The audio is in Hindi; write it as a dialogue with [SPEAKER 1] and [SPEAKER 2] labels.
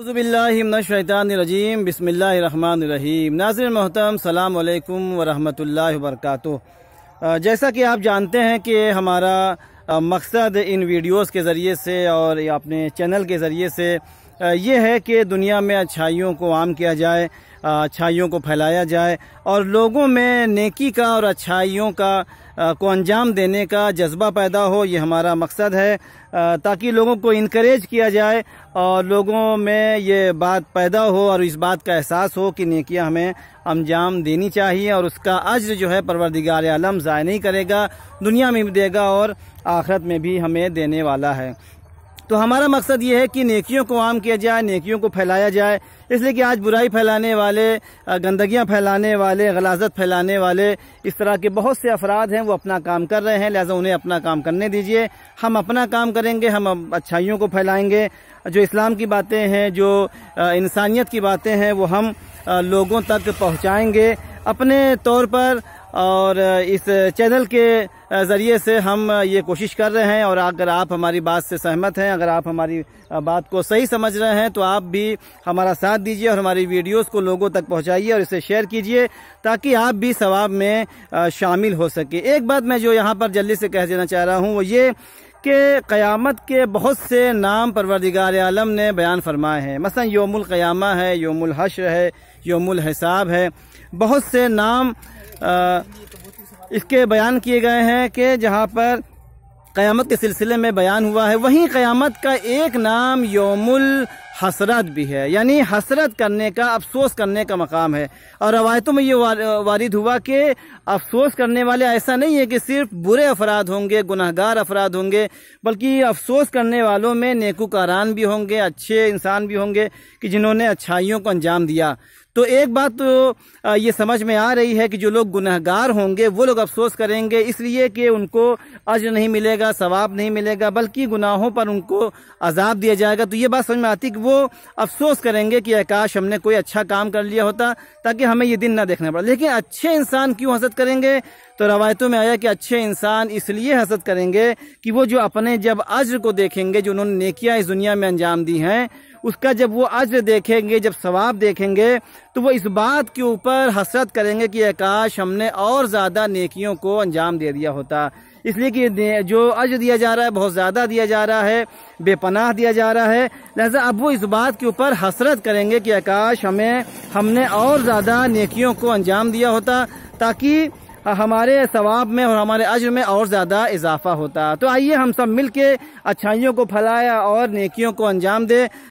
[SPEAKER 1] रजीम बिसमीम नाजिर महतम सलामकुम वरहमतुल्लाहि वर्क जैसा कि आप जानते हैं कि हमारा मकसद इन वीडियोस के ज़रिए से और अपने चैनल के ज़रिए से ये है कि दुनिया में अच्छाइयों को आम किया जाए अच्छाइयों को फैलाया जाए और लोगों में नेकी का और अच्छाइयों का को अंजाम देने का जज्बा पैदा हो, ये हमारा मकसद है ताकि लोगों को इनक्रेज किया जाए और लोगों में ये बात पैदा हो और इस बात का एहसास हो कि नेकियाँ हमें अंजाम देनी चाहिए और उसका अज्र जो है परवरदिगार आलम ज़ाय नहीं करेगा, दुनिया में भी देगा और आखरत में भी हमें देने वाला है। तो हमारा मकसद ये है कि नेकियों को आम किया जाए, नेकियों को फैलाया जाए। इसलिए कि आज बुराई फैलाने वाले गंदगियाँ फैलाने वाले, गलाजत फैलाने वाले, इस तरह के बहुत से अफराद हैं, वो अपना काम कर रहे हैं, लिहाजा उन्हें अपना काम करने दीजिए। हम अपना काम करेंगे, हम अच्छाइयों को फैलाएँगे। जो इस्लाम की बातें हैं, जो इंसानियत की बातें हैं, वो हम लोगों तक पहुँचाएँगे। अपने तौर पर और इस चैनल के ज़रिए से हम ये कोशिश कर रहे हैं और अगर आप हमारी बात से सहमत हैं, अगर आप हमारी बात को सही समझ रहे हैं तो आप भी हमारा साथ दीजिए और हमारी वीडियोस को लोगों तक पहुंचाइए और इसे शेयर कीजिए ताकि आप भी सवाब में शामिल हो सके। एक बात मैं जो यहाँ पर जल्दी से कह देना चाह रहा हूँ, वो ये कि क़यामत के बहुत से नाम परवरदिगार आलम ने बयान फरमाए हैं। मसलन योमुल क़यामा है योमुल हश्र है योमुल हिसाब है। बहुत से नाम आ, इसके बयान किए गए हैं कि जहाँ पर क़यामत के सिलसिले में बयान हुआ है वहीं क़यामत का एक नाम योमुल हसरत भी है। यानी हसरत करने का, अफसोस करने का मकाम है। और रवायतों में ये वारिद हुआ कि अफसोस करने वाले ऐसा नहीं है कि सिर्फ़ बुरे अफराद होंगे, गुनाहगार अफराद होंगे, बल्कि अफसोस करने वालों में नेकुकारान भी होंगे, अच्छे इंसान भी होंगे कि जिन्होंने अच्छाइयों को अंजाम दिया। तो एक बात तो ये समझ में आ रही है कि जो लोग गुनहगार होंगे, वो लोग अफसोस करेंगे, इसलिए कि उनको अज नहीं मिलेगा, सवाब नहीं मिलेगा, बल्कि गुनाहों पर उनको अजाब दिया जाएगा। तो ये बात समझ में आती है कि वो अफसोस करेंगे कि आकाश हमने कोई अच्छा काम कर लिया होता, ताकि हमें ये दिन ना देखना पड़ा। लेकिन अच्छे इंसान क्यों हसद करेंगे? तो रवायतों में आया कि अच्छे इंसान इसलिए हसद करेंगे कि वो जो अपने जब अज्र को देखेंगे, जो उन्होंने नेकियाँ इस दुनिया में अंजाम दी हैं उसका जब वो अज्र देखेंगे, जब सवाब देखेंगे तो वो इस बात के ऊपर हसरत करेंगे कि आकाश हमने और ज़्यादा नेकियों को अंजाम दे दिया होता। इसलिए कि जो अज दिया जा रहा है, बहुत ज़्यादा दिया जा रहा है, बेपनाह दिया जा रहा है। लिहाजा अब वो इस बात के ऊपर हसरत करेंगे कि आकाश हमें, हमने और ज़्यादा नेकियों को अंजाम दिया होता, ताकि हमारे सवाब में और हमारे अज्र में और ज़्यादा इजाफा होता। तो आइए हम सब मिल के अच्छाइयों को फैलाया और नेकियों को अंजाम दे।